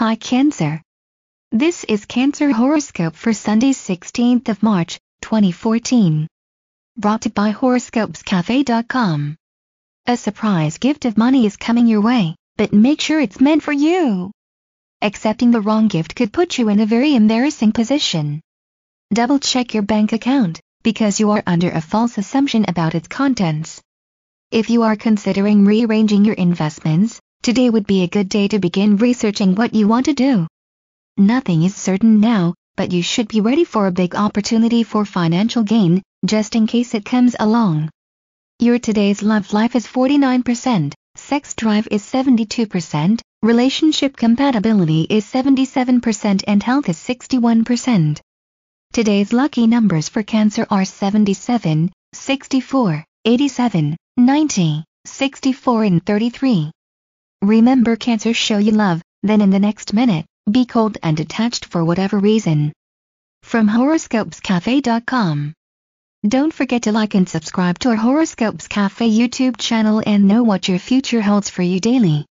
Hi Cancer. This is Cancer horoscope for Sunday 16th of March, 2014. Brought to you by horoscopescafe.com. A surprise gift of money is coming your way, but make sure it's meant for you. Accepting the wrong gift could put you in a very embarrassing position. Double check your bank account, because you are under a false assumption about its contents. If you are considering rearranging your investments, today would be a good day to begin researching what you want to do. Nothing is certain now, but you should be ready for a big opportunity for financial gain, just in case it comes along. Your today's love life is 49%, sex drive is 72%, relationship compatibility is 77% and health is 61%. Today's lucky numbers for Cancer are 77, 64, 87, 90, 64 and 33. Remember Cancer show you love, then in the next minute, be cold and detached for whatever reason. From horoscopescafe.com. Don't forget to like and subscribe to our Horoscopes Cafe YouTube channel and know what your future holds for you daily.